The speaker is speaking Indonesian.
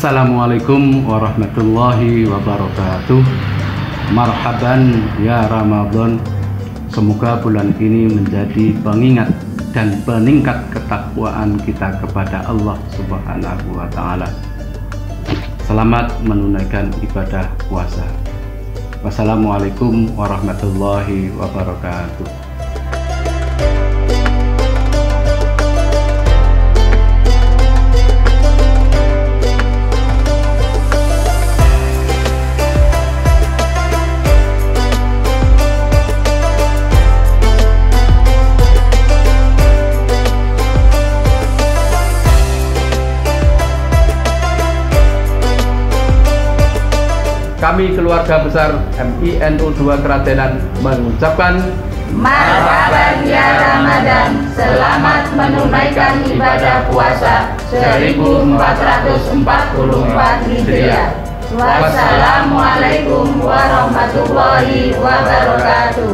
Assalamualaikum warahmatullahi wabarakatuh Marhaban ya Ramadan Semoga bulan ini menjadi pengingat dan peningkat ketakwaan kita kepada Allah Subhanahu wa taala. Selamat menunaikan ibadah puasa. Wassalamualaikum warahmatullahi wabarakatuh. Kami keluarga besar MINU 2 Keratenan mengucapkan Marhaban ya Ramadan, selamat menunaikan ibadah puasa 1444 Hijriah. Wassalamualaikum warahmatullahi wabarakatuh.